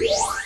Yeah.